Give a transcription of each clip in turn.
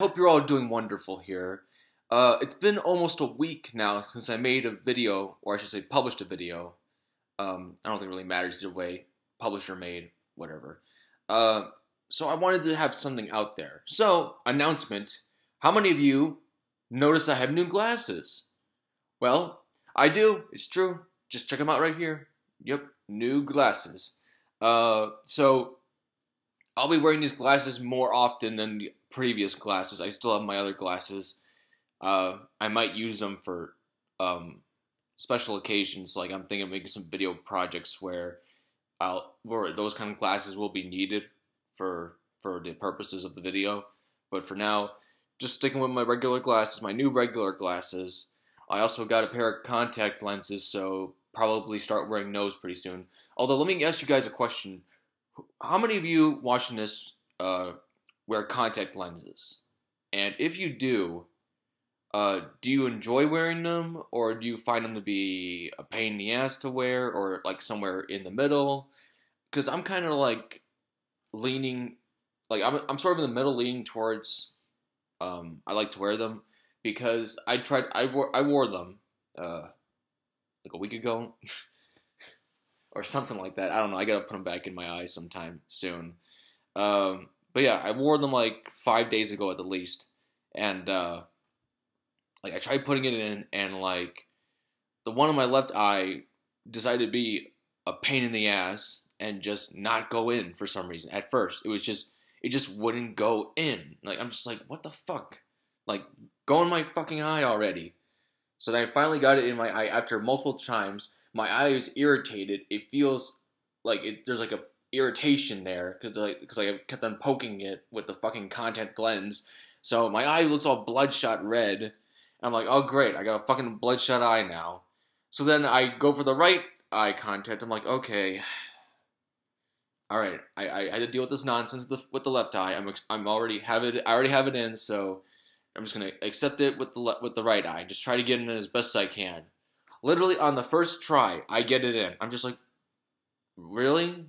Hope you're all doing wonderful here. Uh, it's been almost a week now since I made a video, or I should say published a video. Um, I don't think it really matters either way, published or made, whatever. Uh, so I wanted to have something out there. So, announcement. How many of you notice I have new glasses? Well, I do. It's true. Just check them out right here. Yep, new glasses. Uh, so I'll be wearing these glasses more often than previous glasses. I still have my other glasses. Uh, I might use them for um, special occasions. Like I'm thinking of making some video projects where I'll where those kind of glasses will be needed for for the purposes of the video. But for now, just sticking with my regular glasses, my new regular glasses. I also got a pair of contact lenses, so probably start wearing those pretty soon. Although, let me ask you guys a question: How many of you watching this uh, wear contact lenses? And if you do, uh, do you enjoy wearing them, or do you find them to be a pain in the ass to wear, or like somewhere in the middle? Because I'm kind of like leaning, like I'm I'm sort of in the middle, leaning towards. Um, I like to wear them because I tried. I wore I wore them uh, like a week ago, or something like that. I don't know. I gotta put them back in my eyes sometime soon. Um, but yeah, I wore them like five days ago at the least, and. Uh, like I tried putting it in, and like the one on my left eye decided to be a pain in the ass and just not go in for some reason. At first, it was just it just wouldn't go in. Like I'm just like, what the fuck? Like go in my fucking eye already. So then I finally got it in my eye after multiple times. My eye is irritated. It feels like it, there's like a irritation there because like because I kept on poking it with the fucking contact lens. So my eye looks all bloodshot red I'm like, oh great, I got a fucking bloodshot eye now. So then I go for the right eye contact. I'm like, okay, all right, I, I, had to deal with this nonsense with the, with the left eye. I'm I'm already have it. I already have it in, so I'm just gonna accept it with the le- with the right eye. Just try to get in as best I can. Literally on the first try, I get it in. I'm just like, really?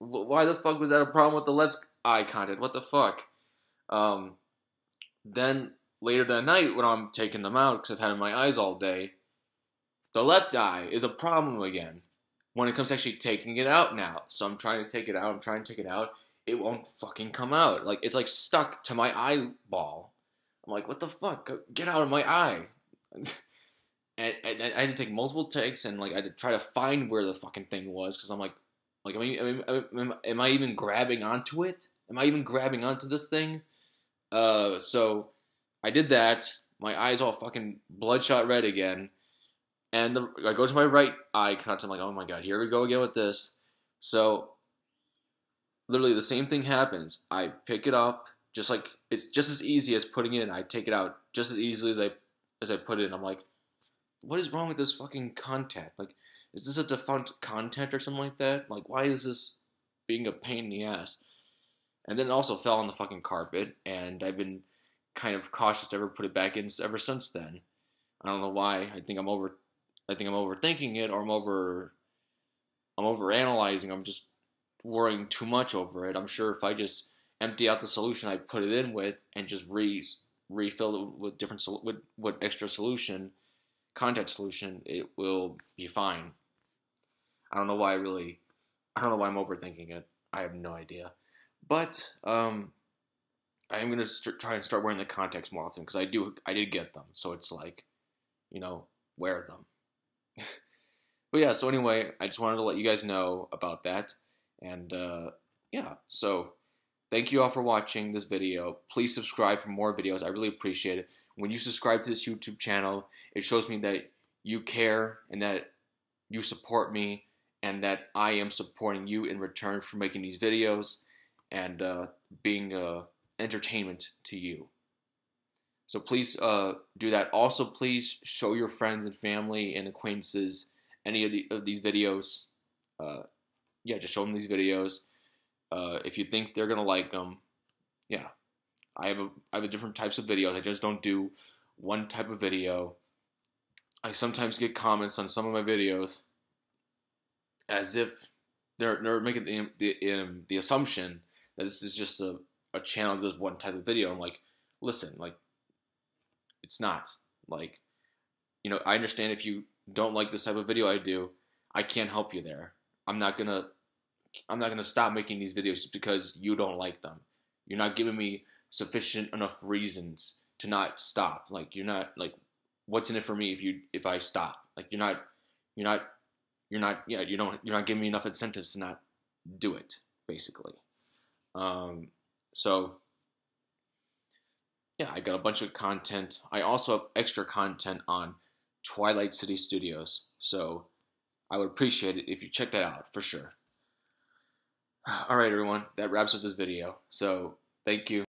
Why the fuck was that a problem with the left eye contact? What the fuck? Um, then later that night when I'm taking them out because I've had my eyes all day, the left eye is a problem again when it comes to actually taking it out now. So I'm trying to take it out, I'm trying to take it out. It won't fucking come out. Like, it's like stuck to my eyeball. I'm like, what the fuck? Get out of my eye. and, and, I had to take multiple takes and, like, I had to try to find where the fucking thing was because I'm like, like, I, mean, am, am I even grabbing onto it? Am I even grabbing onto this thing? Uh, so I did that. My eyes all fucking bloodshot red again. And the, I go to my right eye contact. I'm like, oh my god, here we go again with this. So, literally the same thing happens. I pick it up, just like it's just as easy as putting it in. I take it out just as easily as I as I put it in. I'm like, what is wrong with this fucking contact? Like, is this a defunct contact or something like that? Like, why is this being a pain in the ass? And then it also fell on the fucking carpet, and I've been kind of cautious to ever put it back in ever since then. I don't know why. I think I'm over. I think I'm overthinking it, or I'm over. I'm over analyzing. I'm just worrying too much over it. I'm sure if I just empty out the solution I put it in with and just re refill it with different with with extra solution, contact solution, it will be fine. I don't know why I really. I don't know why I'm overthinking it. I have no idea. But um, I am gonna st- try and start wearing the contacts more often because I do I did get them, so it's like, you know, wear them. but yeah, so anyway, I just wanted to let you guys know about that, and uh, yeah, so thank you all for watching this video. Please subscribe for more videos. I really appreciate it. When you subscribe to this YouTube channel, it shows me that you care and that you support me and that I am supporting you in return for making these videos and uh, being uh, entertainment to you. So please uh, do that. Also, please show your friends and family and acquaintances any of, the, of these videos. Uh, yeah, just show them these videos. Uh, if you think they're gonna like them, yeah, I have a I have a different types of videos. I just don't do one type of video. I sometimes get comments on some of my videos as if they're they're making the the, um, the assumption that this is just a a channel that does one type of video. I'm like, listen, like, it's not. Like, you know, I understand if you don't like this type of video I do, I can't help you there. I'm not gonna I'm not gonna stop making these videos just because you don't like them. You're not giving me sufficient enough reasons to not stop. Like you're not like what's in it for me if you if I stop? Like you're not you're not you're not yeah, you don't you're not giving me enough incentives to not do it, basically. Um so yeah, I got a bunch of content. I also have extra content on Twilight City Studios. So I would appreciate it if you check that out for sure. All right, everyone, that wraps up this video. So thank you.